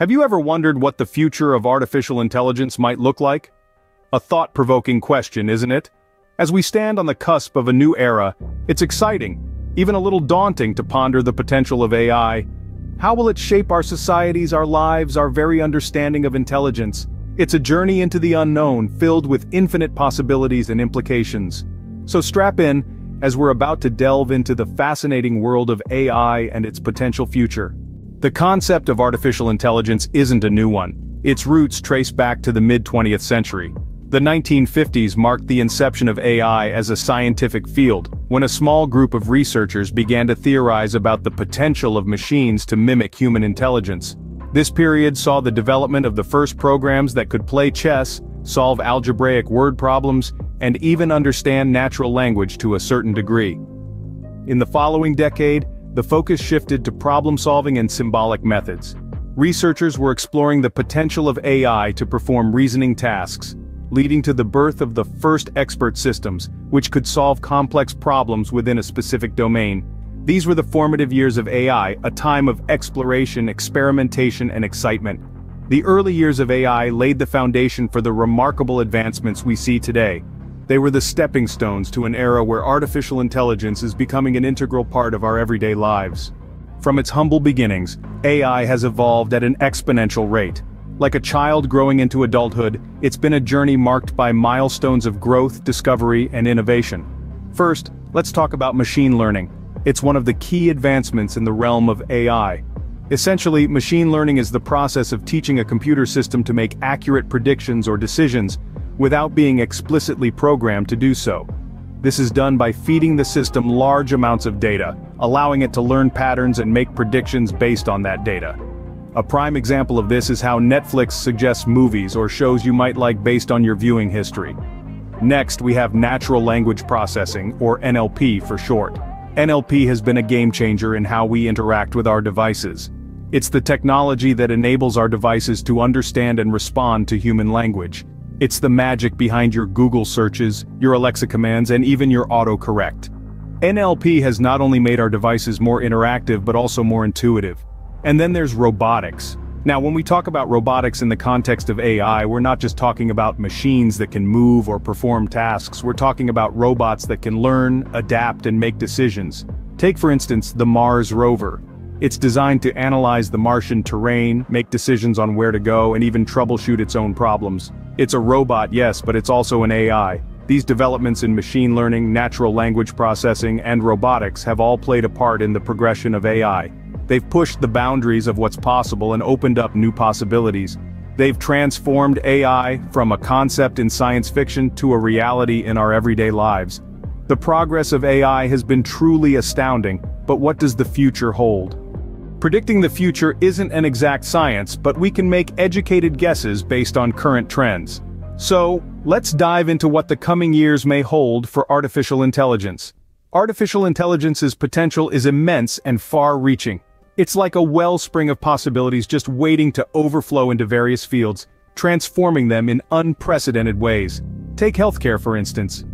Have you ever wondered what the future of artificial intelligence might look like? A thought-provoking question, isn't it? As we stand on the cusp of a new era, it's exciting, even a little daunting to ponder the potential of AI. How will it shape our societies, our lives, our very understanding of intelligence? It's a journey into the unknown, filled with infinite possibilities and implications. So strap in, as we're about to delve into the fascinating world of AI and its potential future. The concept of artificial intelligence isn't a new one. Its roots trace back to the mid-20th century. The 1950s marked the inception of AI as a scientific field, when a small group of researchers began to theorize about the potential of machines to mimic human intelligence. This period saw the development of the first programs that could play chess, solve algebraic word problems, and even understand natural language to a certain degree. In the following decade, the focus shifted to problem-solving and symbolic methods. Researchers were exploring the potential of AI to perform reasoning tasks, leading to the birth of the first expert systems, which could solve complex problems within a specific domain. These were the formative years of AI, a time of exploration, experimentation, and excitement. The early years of AI laid the foundation for the remarkable advancements we see today, they were the stepping stones to an era where artificial intelligence is becoming an integral part of our everyday lives. From its humble beginnings, AI has evolved at an exponential rate. Like a child growing into adulthood, it's been a journey marked by milestones of growth, discovery, and innovation. First, let's talk about machine learning. It's one of the key advancements in the realm of AI. Essentially, machine learning is the process of teaching a computer system to make accurate predictions or decisions, without being explicitly programmed to do so. This is done by feeding the system large amounts of data, allowing it to learn patterns and make predictions based on that data. A prime example of this is how Netflix suggests movies or shows you might like based on your viewing history. Next we have Natural Language Processing, or NLP for short. NLP has been a game changer in how we interact with our devices. It's the technology that enables our devices to understand and respond to human language, it's the magic behind your Google searches, your Alexa commands, and even your autocorrect. NLP has not only made our devices more interactive but also more intuitive. And then there's robotics. Now when we talk about robotics in the context of AI, we're not just talking about machines that can move or perform tasks, we're talking about robots that can learn, adapt, and make decisions. Take for instance the Mars rover. It's designed to analyze the Martian terrain, make decisions on where to go, and even troubleshoot its own problems. It's a robot yes but it's also an AI. These developments in machine learning, natural language processing, and robotics have all played a part in the progression of AI. They've pushed the boundaries of what's possible and opened up new possibilities. They've transformed AI from a concept in science fiction to a reality in our everyday lives. The progress of AI has been truly astounding, but what does the future hold? Predicting the future isn't an exact science, but we can make educated guesses based on current trends. So, let's dive into what the coming years may hold for artificial intelligence. Artificial intelligence's potential is immense and far-reaching. It's like a wellspring of possibilities just waiting to overflow into various fields, transforming them in unprecedented ways. Take healthcare for instance.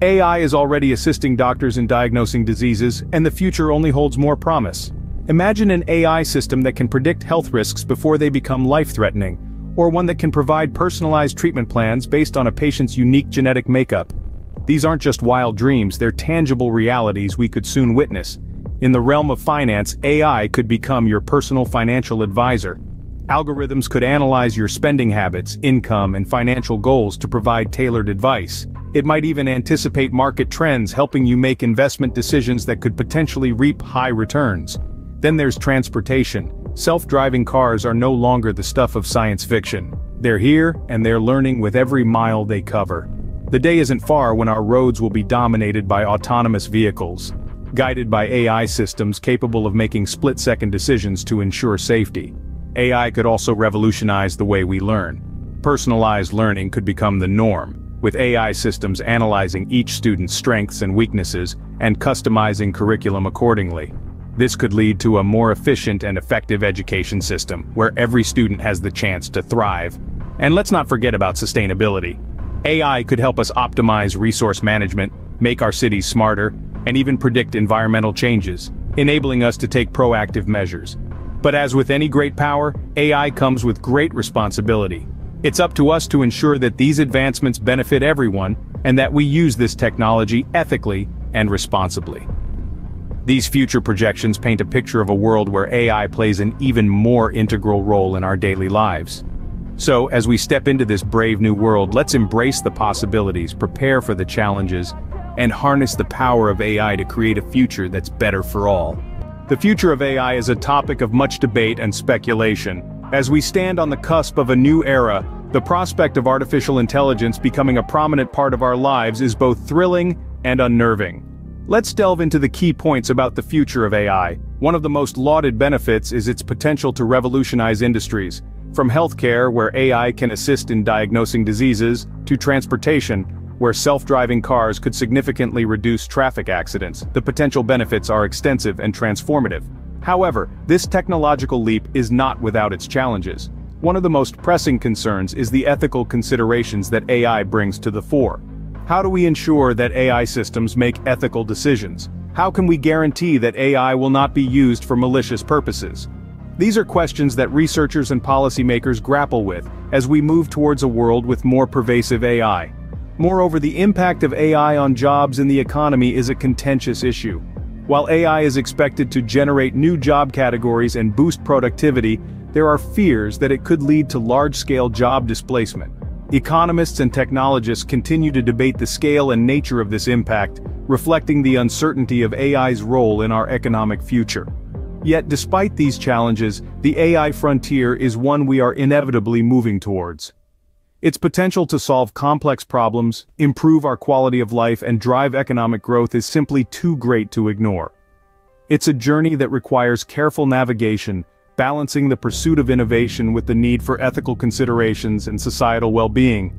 AI is already assisting doctors in diagnosing diseases, and the future only holds more promise. Imagine an AI system that can predict health risks before they become life-threatening, or one that can provide personalized treatment plans based on a patient's unique genetic makeup. These aren't just wild dreams, they're tangible realities we could soon witness. In the realm of finance, AI could become your personal financial advisor. Algorithms could analyze your spending habits, income, and financial goals to provide tailored advice. It might even anticipate market trends helping you make investment decisions that could potentially reap high returns. Then there's transportation. Self-driving cars are no longer the stuff of science fiction. They're here, and they're learning with every mile they cover. The day isn't far when our roads will be dominated by autonomous vehicles, guided by AI systems capable of making split-second decisions to ensure safety. AI could also revolutionize the way we learn. Personalized learning could become the norm, with AI systems analyzing each student's strengths and weaknesses and customizing curriculum accordingly. This could lead to a more efficient and effective education system, where every student has the chance to thrive. And let's not forget about sustainability. AI could help us optimize resource management, make our cities smarter, and even predict environmental changes, enabling us to take proactive measures. But as with any great power, AI comes with great responsibility. It's up to us to ensure that these advancements benefit everyone, and that we use this technology ethically and responsibly. These future projections paint a picture of a world where AI plays an even more integral role in our daily lives. So, as we step into this brave new world, let's embrace the possibilities, prepare for the challenges, and harness the power of AI to create a future that's better for all. The future of AI is a topic of much debate and speculation. As we stand on the cusp of a new era, the prospect of artificial intelligence becoming a prominent part of our lives is both thrilling and unnerving. Let's delve into the key points about the future of AI. One of the most lauded benefits is its potential to revolutionize industries. From healthcare, where AI can assist in diagnosing diseases, to transportation, where self-driving cars could significantly reduce traffic accidents, the potential benefits are extensive and transformative. However, this technological leap is not without its challenges. One of the most pressing concerns is the ethical considerations that AI brings to the fore. How do we ensure that AI systems make ethical decisions? How can we guarantee that AI will not be used for malicious purposes? These are questions that researchers and policymakers grapple with as we move towards a world with more pervasive AI. Moreover, the impact of AI on jobs in the economy is a contentious issue. While AI is expected to generate new job categories and boost productivity, there are fears that it could lead to large-scale job displacement. Economists and technologists continue to debate the scale and nature of this impact, reflecting the uncertainty of AI's role in our economic future. Yet despite these challenges, the AI frontier is one we are inevitably moving towards. Its potential to solve complex problems, improve our quality of life and drive economic growth is simply too great to ignore. It's a journey that requires careful navigation, balancing the pursuit of innovation with the need for ethical considerations and societal well-being.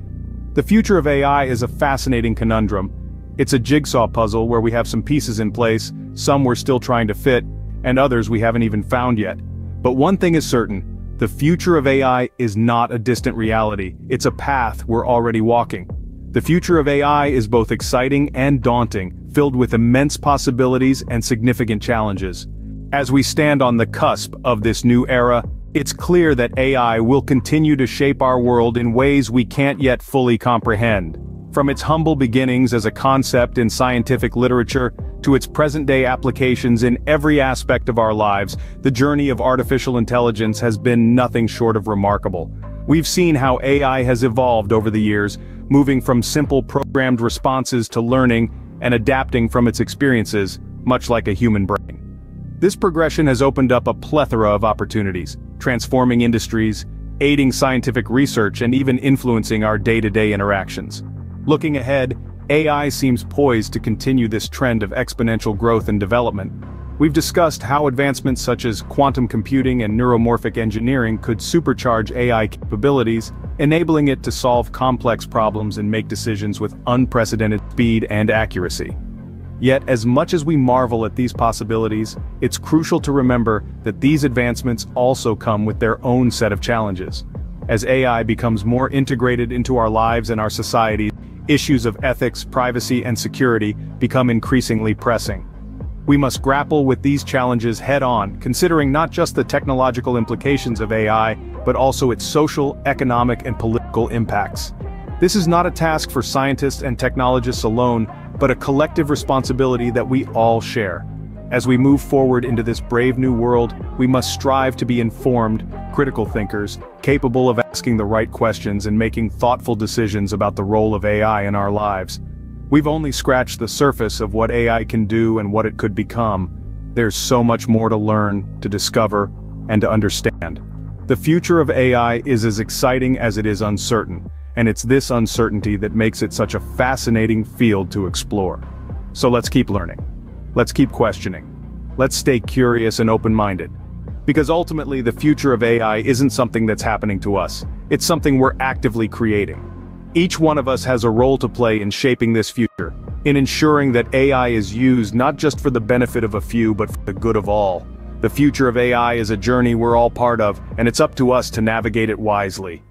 The future of AI is a fascinating conundrum. It's a jigsaw puzzle where we have some pieces in place, some we're still trying to fit, and others we haven't even found yet. But one thing is certain, the future of AI is not a distant reality, it's a path we're already walking. The future of AI is both exciting and daunting, filled with immense possibilities and significant challenges. As we stand on the cusp of this new era, it's clear that AI will continue to shape our world in ways we can't yet fully comprehend. From its humble beginnings as a concept in scientific literature, to its present-day applications in every aspect of our lives, the journey of artificial intelligence has been nothing short of remarkable. We've seen how AI has evolved over the years, moving from simple programmed responses to learning and adapting from its experiences, much like a human brain. This progression has opened up a plethora of opportunities, transforming industries, aiding scientific research and even influencing our day-to-day -day interactions. Looking ahead, AI seems poised to continue this trend of exponential growth and development. We've discussed how advancements such as quantum computing and neuromorphic engineering could supercharge AI capabilities, enabling it to solve complex problems and make decisions with unprecedented speed and accuracy. Yet as much as we marvel at these possibilities, it's crucial to remember that these advancements also come with their own set of challenges. As AI becomes more integrated into our lives and our society, issues of ethics, privacy and security become increasingly pressing. We must grapple with these challenges head-on, considering not just the technological implications of AI, but also its social, economic and political impacts. This is not a task for scientists and technologists alone, but a collective responsibility that we all share. As we move forward into this brave new world, we must strive to be informed, critical thinkers, capable of asking the right questions and making thoughtful decisions about the role of AI in our lives. We've only scratched the surface of what AI can do and what it could become. There's so much more to learn, to discover, and to understand. The future of AI is as exciting as it is uncertain, and it's this uncertainty that makes it such a fascinating field to explore. So let's keep learning. Let's keep questioning. Let's stay curious and open-minded. Because ultimately the future of AI isn't something that's happening to us, it's something we're actively creating. Each one of us has a role to play in shaping this future, in ensuring that AI is used not just for the benefit of a few but for the good of all. The future of AI is a journey we're all part of, and it's up to us to navigate it wisely.